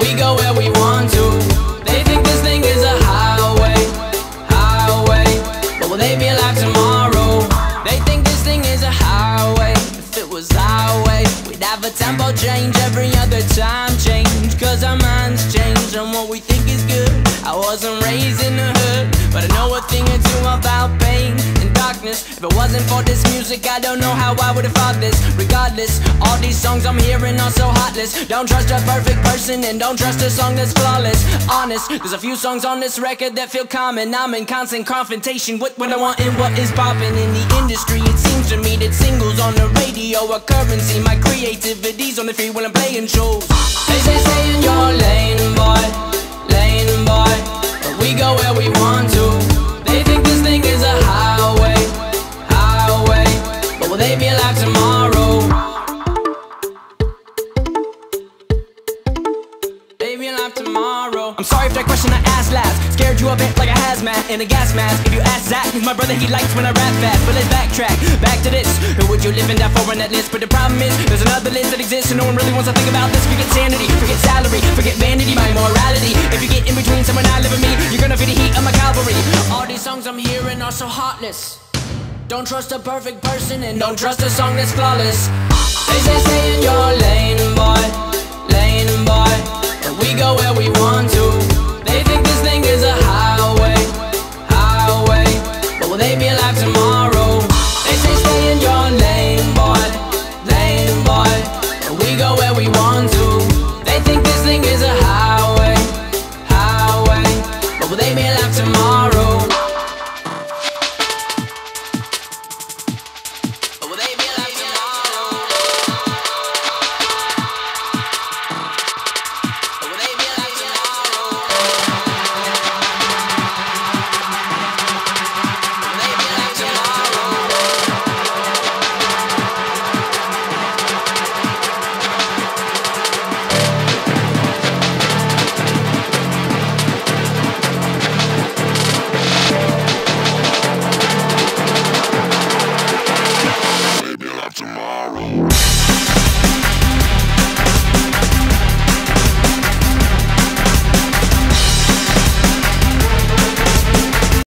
We go where we want to. They think this thing is a highway, highway. But will they be alive tomorrow? They think this thing is a highway. If it was our way, we'd have a tempo change every other time our minds change what we think is good. I wasn't raised in the hood, but I know a thing or two about darkness. If it wasn't for this music I don't know how I would've thought this. Regardless, all these songs I'm hearing are so heartless. Don't trust a perfect person and don't trust a song that's flawless. Honest, there's a few songs on this record that feel common. I'm in constant confrontation with what I want and what is popping in the industry It seems to me that singles on the radio are currency. My creativity's on the free when I'm playing shows will they be alive tomorrow? Baby, alive tomorrow. I'm sorry if that question I asked last scared you a bit like a hazmat in a gas mask. If you ask Zack, he's my brother, he likes when I rap fast. But let's backtrack, back to this. Who would you live and die for on that list? But the problem is, there's another list that exists, and no one really wants to think about this. Forget sanity, forget salary, forget vanity, my morality. If you get in between someone I live and me, you're gonna feel the heat of my cavalry. All these songs I'm hearing are so heartless. Don't trust a perfect person and don't trust a song that's flawless. They say stay in your lane, boy, lane, boy. But we go where we want to. They think this thing is a highway, highway. But will they be Bye.